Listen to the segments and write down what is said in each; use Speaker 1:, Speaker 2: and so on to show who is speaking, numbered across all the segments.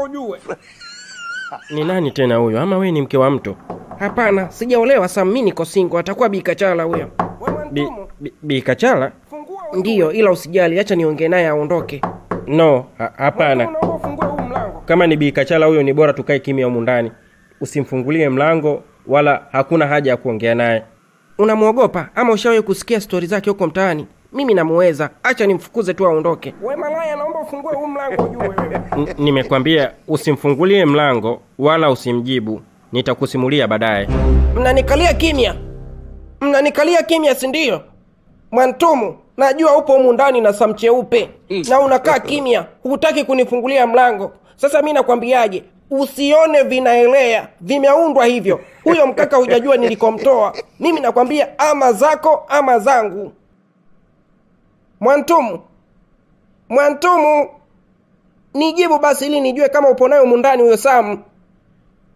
Speaker 1: mlango ujue.
Speaker 2: Ni nani tena huyo? Ama wewe ni mke wa mtu?
Speaker 1: Hapana, sijaolewa Sam, mimi niko single, atakuwa Bikachala huyo.
Speaker 2: Bi, bi?
Speaker 1: Ndiyo, ila usijali, acha niongee naye aondoke.
Speaker 2: No, ha, hapana. Kama ni Bikachala huyo, ni bora tukae kimya humu ndani, usimfungulie mlango, wala hakuna haja ya kuongea naye.
Speaker 1: Unamwogopa ama ushawahi kusikia stori zake huko mtaani? Mimi namuweza, acha nimfukuze tu aondoke. We malaya, naomba ufungue huu mlango ujue wewe.
Speaker 2: Nimekwambia usimfungulie mlango wala usimjibu, nitakusimulia baadaye.
Speaker 1: Mnanikalia kimya, mnanikalia kimya, si ndio? Mwantumu, najua upo humu ndani na samcheupe na unakaa kimya, hutaki kunifungulia mlango. Sasa mi nakwambiaje? Usione vinaelea, vimeundwa hivyo. Huyo mkaka hujajua nilikomtoa. Mimi nakwambia ama zako ama zangu. Mwantumu, Mwantumu, nijibu basi ili nijue kama upo nayo mundani huyo Samu.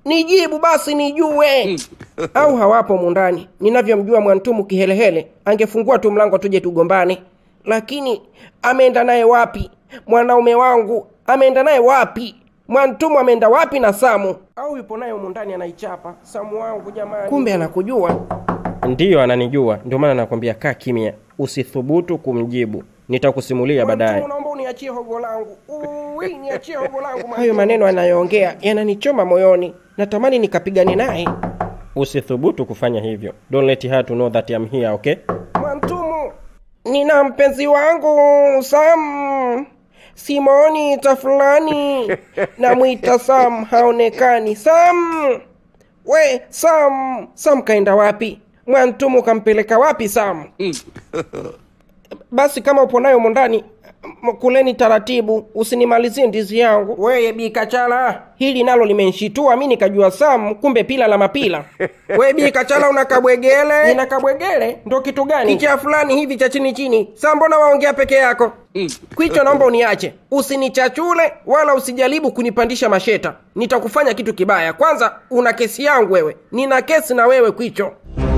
Speaker 1: Nijibu basi nijue. Au hawapo mundani. Ninavyomjua Mwantumu kihelehele, angefungua tu mlango tuje tugombane. Lakini ameenda naye wapi? Mwanaume wangu ameenda naye wapi? Mwantumu ameenda wapi na Samu? Au yupo naye mundani anaichapa Samu wangu jamani. Kumbe anakujua.
Speaker 2: Ndiyo, ananijua, ndio maana nakwambia kaa kimya, usithubutu kumjibu, nitakusimulia baadaye.
Speaker 1: Naomba uniachie hogo langu. Ui, niachie hogo langu. Hayo maneno anayoongea yananichoma moyoni. Natamani nikapigane naye.
Speaker 2: Usithubutu kufanya hivyo. Don't let her to know that I'm here, okay?
Speaker 1: Mwantumu, nina mpenzi wangu Sam Simoni tafulani, namwita Sam haonekani. Sam we Sam, Sam kaenda wapi? Mwantumu kampeleka wapi Sam? Basi kama upo nayo mondani kuleni taratibu, usinimalizie ndizi yangu. Weye Bikachala, hili nalo limenshitua mi nikajua Sam, kumbe pila la mapila. We Bikachala, una kabwegele? Nina kabwegele? Ndo kitu gani? Kichaa fulani hivi cha chini chini. Sa mbona waongea peke yako? Kwicho, naomba uniache, usinichachule wala usijaribu kunipandisha masheta, nitakufanya kitu kibaya. Kwanza una kesi yangu wewe, nina kesi na wewe Kwicho.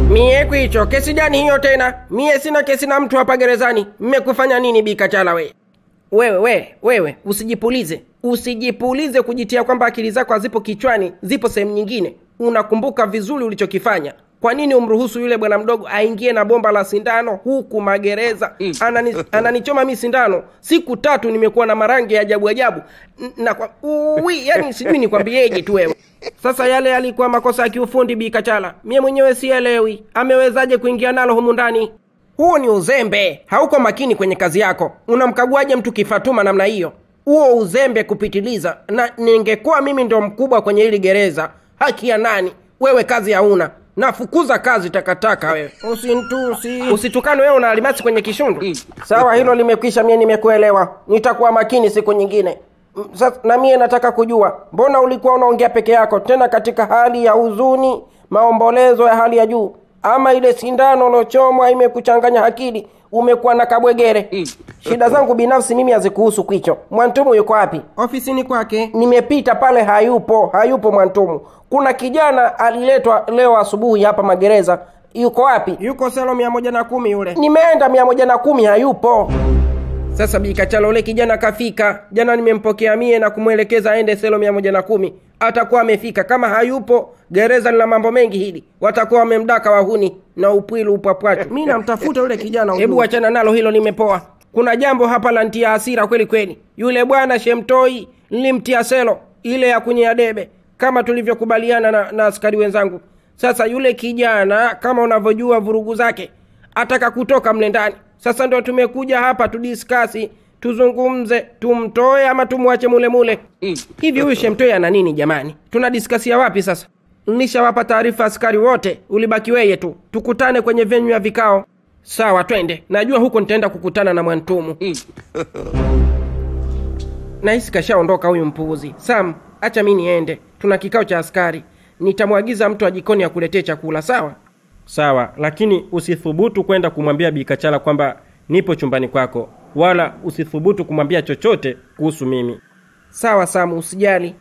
Speaker 1: Mie Kwicho, kesi gani hiyo tena? Mie sina kesi na mtu hapa gerezani. Mmekufanya nini Bikachala we? Wewe we, wewe usijipulize, usijipulize kujitia kwamba akili zako hazipo kichwani, zipo sehemu nyingine. Unakumbuka vizuri ulichokifanya. Kwa nini umruhusu yule bwana mdogo aingie na bomba la sindano huku magereza? Anani, ananichoma mi sindano. Siku tatu nimekuwa na marangi ya ajabu ajabu na kwa uwi, yani sijui nikwambieje tu wewe. Sasa yale yalikuwa makosa ya kiufundi Bikachala, mie mwenyewe sielewi amewezaje kuingia nalo humu ndani. Huo ni uzembe, hauko makini kwenye kazi yako. Unamkaguaje mtu kifatuma namna hiyo? Huo uzembe kupitiliza, na ningekuwa mimi ndo mkubwa kwenye hili gereza, haki ya nani? Wewe kazi hauna, nafukuza kazi takataka wewe. Usintusi, usitukane wewe, una alimasi kwenye kishundu. Sawa, hilo limekwisha, mie nimekuelewa, nitakuwa makini siku nyingine. Sasa na mie nataka kujua, mbona ulikuwa unaongea peke yako, tena katika hali ya huzuni, maombolezo ya hali ya juu ama ile sindano lochomwa imekuchanganya akili umekuwa na kabwegere. Mm. shida zangu binafsi mimi hazikuhusu kwicho. Mwantumu yuko wapi? Ofisini kwake. Nimepita pale hayupo. Hayupo mwantumu. Kuna kijana aliletwa leo asubuhi hapa magereza. Yuko wapi? Yuko selo mia moja na kumi yule. Nimeenda mia moja na kumi hayupo sasa bikachalo ule kijana kafika jana nimempokea mie na kumwelekeza aende selo mia moja na kumi. Atakuwa amefika. Kama hayupo gereza lina mambo mengi hili. Watakuwa wamemdaka wahuni na upwilu upapwachu mi namtafuta yule kijana hebu wachana nalo hilo nimepoa. kuna jambo hapa la ntia hasira kweli kweli. Yule bwana shemtoi nilimtia selo ile ya kunyea debe kama tulivyokubaliana na, na askari wenzangu. Sasa yule kijana kama unavyojua vurugu zake ataka kutoka mle ndani sasa ndo tumekuja hapa tudiskasi tuzungumze tumtoe ama tumwache mulemule mule. Hivi huyu shemtoe ana nini jamani? Tuna tunadiskasia wapi sasa? Nishawapa taarifa askari wote ulibaki weye tu. Tukutane kwenye venyu ya vikao. Sawa twende. Najua huko nitaenda kukutana na mwantumu. Nahisi kashaondoka huyu mpuuzi. Sam acha mi niende. Tuna kikao cha askari. Nitamwagiza mtu wa jikoni akuletee chakula sawa
Speaker 2: Sawa, lakini usithubutu kwenda kumwambia Bikachala kwamba nipo chumbani kwako, wala usithubutu kumwambia chochote kuhusu mimi.
Speaker 1: sawa samu usijali.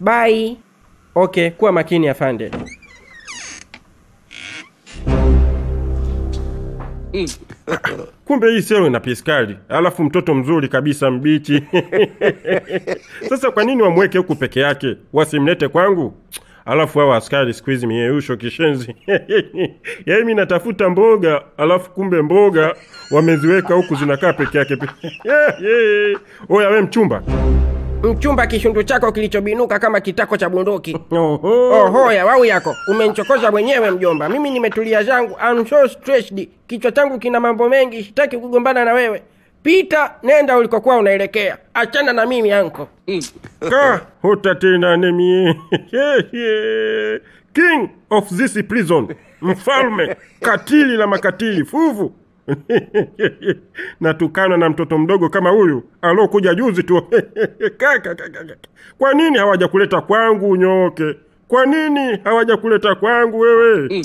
Speaker 1: Bai
Speaker 2: Okay, kuwa makini afande. kumbe hii seo ina piskali alafu mtoto mzuri kabisa mbichi. Sasa kwa nini wamweke huku peke yake? Wasimlete kwangu alafu hawa askari siku hizi mieyusho kishenzi. Yaani mi natafuta mboga alafu kumbe mboga wameziweka huku zinakaa peke yake. Oya we mchumba.
Speaker 1: Mchumba kishundu chako kilichobinuka kama kitako cha bunduki.
Speaker 2: Oho.
Speaker 1: ohoya wau yako. Umenchokoza mwenyewe mjomba. Mimi nimetulia zangu. I'm so stressed kichwa changu kina mambo mengi. Sitaki kugombana na wewe pita nenda ulikokuwa unaelekea. Achana na mimi anko.
Speaker 2: Ka hutatena nemie king of this prison. Mfalme. Katili la makatili fuvu. Natukana na mtoto mdogo kama huyu. Aliokuja juzi tu. Kaka kaka, kaka. kwa nini hawajakuleta kwangu unyoke kwa nini hawajakuleta kwangu wewe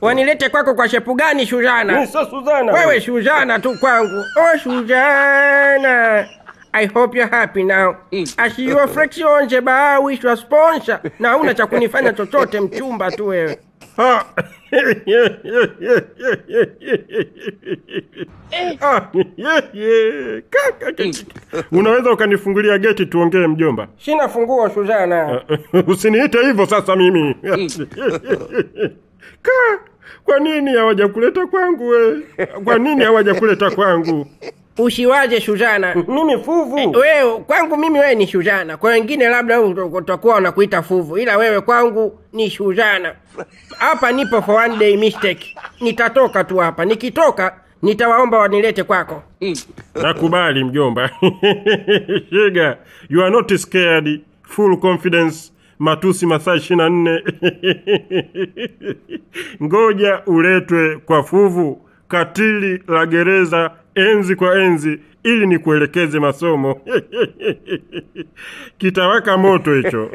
Speaker 1: wanilete kwako kwa shepu gani Shujana?
Speaker 2: Sasa Suzana
Speaker 1: wewe Shujana tu kwangu oh Shujana. I hope you're happy now. As your friction je ba wish sponsor na una cha kunifanya chochote mchumba tu wewe.
Speaker 2: Ah, unaweza ukanifungulia geti tuongee mjomba?
Speaker 1: Sina funguo Suzana.
Speaker 2: usiniite hivyo sasa mimi. Ka kwa nini hawajakuleta kwangu we? Kwa nini hawajakuleta kwangu
Speaker 1: Usiwaje Suzana.
Speaker 2: mimi fuvu
Speaker 1: Wewe kwangu mimi wewe ni Suzana. Kwa wengine labda utakuwa wanakuita fuvu, ila wewe kwangu ni shujana Hapa nipo for one day mistake. Nitatoka tu hapa. Nikitoka nitawaomba wanilete kwako.
Speaker 2: nakubali mjomba shiga you are not scared full confidence matusi masaa ishiri na nne ngoja uletwe kwa fuvu katili la gereza enzi kwa enzi ili nikuelekeze masomo kitawaka moto hicho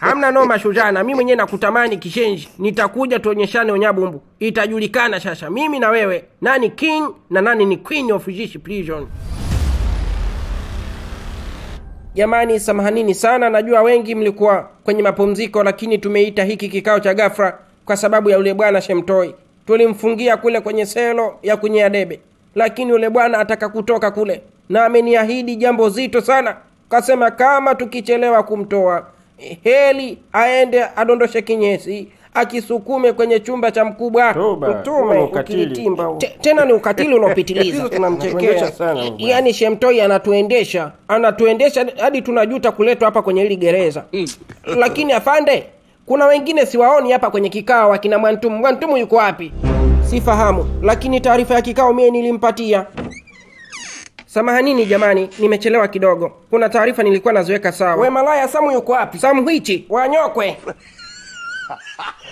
Speaker 1: Hamna noma shujana mi mwenyewe nakutamani kishenji Nitakuja tuonyeshane onyabumbu. Itajulikana sasa mimi na wewe nani king na nani ni queen of prison. Jamani, samahanini sana, najua wengi mlikuwa kwenye mapumziko, lakini tumeita hiki kikao cha gafra kwa sababu ya ule bwana Shemtoi. Tulimfungia kule kwenye selo ya kunyea debe, lakini yule bwana ataka kutoka kule. Na ameniahidi jambo zito sana. Kasema kama tukichelewa kumtoa heli aende adondoshe kinyesi akisukume kwenye chumba cha mkubwa. Mtume ukilitimba. Tena ni ukatili unaopitiliza.
Speaker 2: Yani tunamchekea
Speaker 1: yaani shemtoi anatuendesha anatuendesha hadi tunajuta kuletwa hapa kwenye hili gereza. Lakini afande kuna wengine siwaoni hapa kwenye kikao akina mwantumu. Mwantumu yuko wapi sifahamu lakini taarifa ya kikao mie nilimpatia. Samahanini jamani nimechelewa kidogo. Kuna taarifa nilikuwa naziweka sawa. We malaya samu yuko wapi? Samu hichi wanyokwe